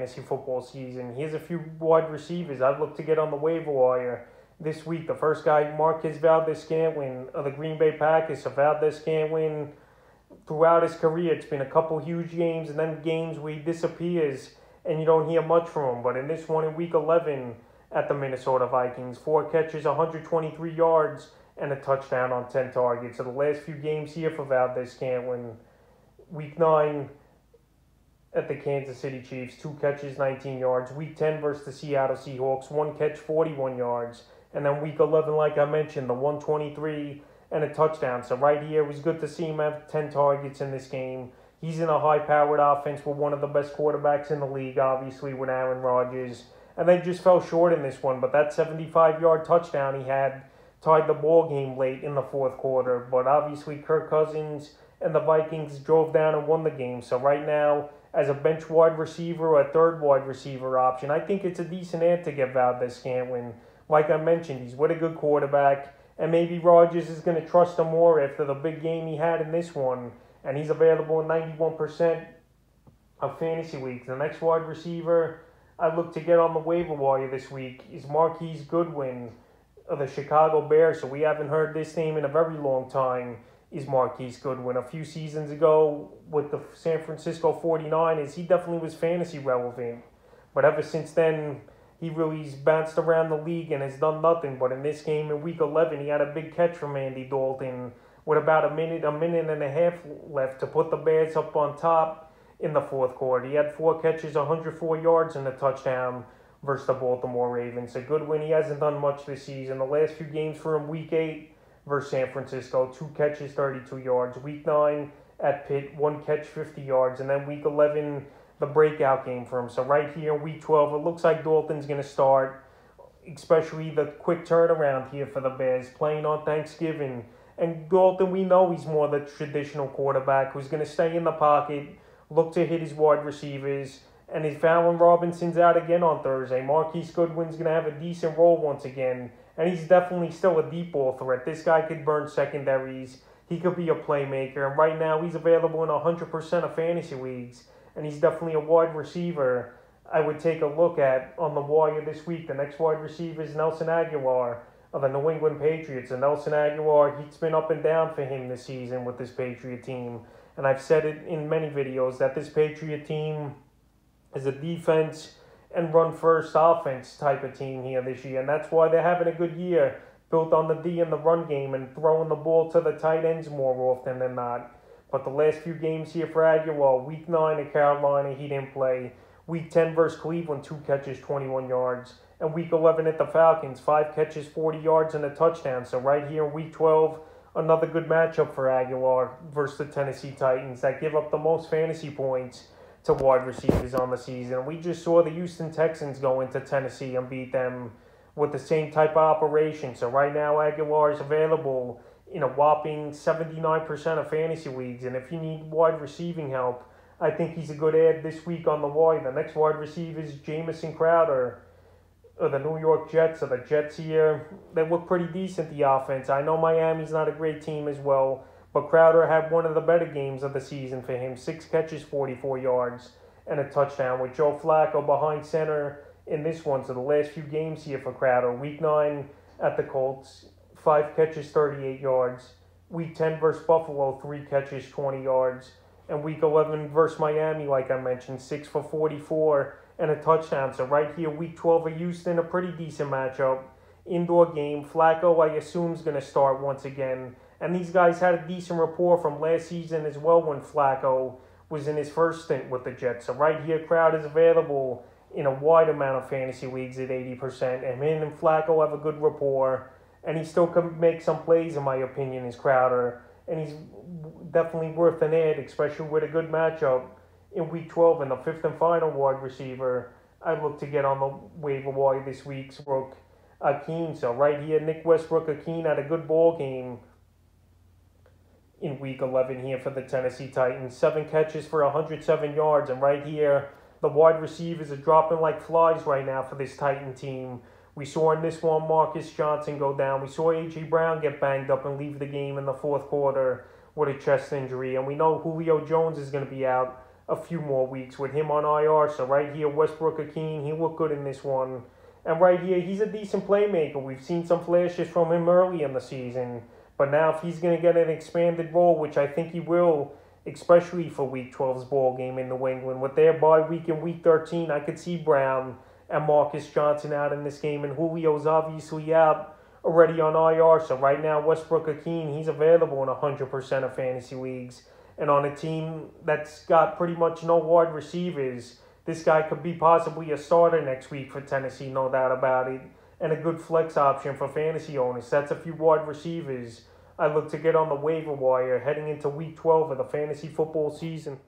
fantasy football season. Here's a few wide receivers I'd look to get on the waiver wire this week. The first guy, Marquez Valdes-Scantling of the Green Bay Packers. So Valdes-Scantling, throughout his career, it's been a couple huge games and then games where he disappears and you don't hear much from him. But in this one in Week 11 at the Minnesota Vikings, four catches, 123 yards, and a touchdown on 10 targets. So the last few games here for Valdes-Scantling, Week 9 at the Kansas City Chiefs, two catches, 19 yards. Week 10 versus the Seattle Seahawks, one catch, 41 yards. And then week 11, like I mentioned, the 123 and a touchdown. So right here, it was good to see him have 10 targets in this game. He's in a high-powered offense with one of the best quarterbacks in the league, obviously, with Aaron Rodgers. And they just fell short in this one. But that 75-yard touchdown he had tied the ball game late in the fourth quarter. But obviously, Kirk Cousins and the Vikings drove down and won the game. So right now, as a bench wide receiver or a third wide receiver option, I think it's a decent add to get Valdes-Scantling. Like I mentioned, he's with a good quarterback, and maybe Rodgers is going to trust him more after the big game he had in this one, and he's available in 91% of fantasy weeks. The next wide receiver I look to get on the waiver wire this week is Marquise Goodwin of the Chicago Bears, so we haven't heard this name in a very long time is Marquise Goodwin. A few seasons ago with the San Francisco 49ers, he definitely was fantasy relevant. But ever since then, he really's bounced around the league and has done nothing. But in this game in week 11, he had a big catch from Andy Dalton with about a minute, a minute and a half left to put the Bears up on top in the fourth quarter. He had four catches, 104 yards, and a touchdown versus the Baltimore Ravens. A good win. He hasn't done much this season. The last few games for him, week eight, versus San Francisco. Two catches, 32 yards. Week 9 at Pitt, one catch, 50 yards. And then week 11, the breakout game for him. So right here, week 12, it looks like Dalton's going to start, especially the quick turnaround here for the Bears, playing on Thanksgiving. And Dalton, we know he's more the traditional quarterback who's going to stay in the pocket, look to hit his wide receivers. And if Allen Robinson's out again on Thursday, Marquise Goodwin's going to have a decent role once again and he's definitely still a deep ball threat. This guy could burn secondaries. He could be a playmaker. And right now, he's available in 100% of fantasy leagues. And he's definitely a wide receiver I would take a look at on the wire this week. The next wide receiver is Nelson Agholor of the New England Patriots. And Nelson Agholor, he's been up and down for him this season with this Patriot team. And I've said it in many videos that this Patriot team is a defense and run first offense type of team here this year. And that's why they're having a good year, built on the D and the run game and throwing the ball to the tight ends more often than not. But the last few games here for Agholor, week 9 at Carolina, he didn't play. Week 10 versus Cleveland, two catches, 21 yards. And week 11 at the Falcons, five catches, 40 yards, and a touchdown. So right here in week 12, another good matchup for Agholor versus the Tennessee Titans that give up the most fantasy points to wide receivers on the season. We just saw the Houston Texans go into Tennessee and beat them with the same type of operation. So right now, Agholor is available in a whopping 79% of fantasy leagues. And if you need wide receiving help, I think he's a good add this week on the wide. The next wide receiver is Jamison Crowder of the New York Jets. So the Jets here, they look pretty decent, the offense. I know Miami's not a great team as well. But Crowder had one of the better games of the season for him six catches, 44 yards, and a touchdown with Joe Flacco behind center in this one. So the last few games here for Crowder week nine at the Colts, five catches, 38 yards. Week 10 versus Buffalo, three catches, 20 yards. And week 11 versus Miami, like I mentioned, six for 44 and a touchdown. So right here, week 12 of Houston, a pretty decent matchup. Indoor game. Flacco, I assume, is going to start once again. And these guys had a decent rapport from last season as well when Flacco was in his first stint with the Jets. So right here, crowd is available in a wide amount of fantasy leagues at 80%. And him and Flacco have a good rapport. And he still can make some plays, in my opinion, is Crowder. And he's definitely worth an add, especially with a good matchup in Week 12 and the fifth and final wide receiver I look to get on the waiver wire this week's Brooke Akeen. So right here, Nick Westbrook-Ikhine had a good ball game in week 11 here for the Tennessee Titans. Seven catches for 107 yards. And right here, the wide receivers are dropping like flies right now for this Titan team. We saw in this one Marcus Johnson go down. We saw A.J. Brown get banged up and leave the game in the fourth quarter with a chest injury. And we know Julio Jones is going to be out a few more weeks with him on IR. So right here, Westbrook-Ikhine, he looked good in this one. And right here, he's a decent playmaker. We've seen some flashes from him early in the season. But now if he's going to get an expanded role, which I think he will, especially for Week 12's ball game in New England, with their bye week in Week 13, I could see Brown and Marcus Johnson out in this game. And Julio's obviously out already on IR. So right now, Westbrook-Ikhine, he's available in 100% of fantasy leagues. And on a team that's got pretty much no wide receivers, this guy could be possibly a starter next week for Tennessee, no doubt about it. And a good flex option for fantasy owners. That's a few wide receivers I look to get on the waiver wire heading into week 12 of the fantasy football season.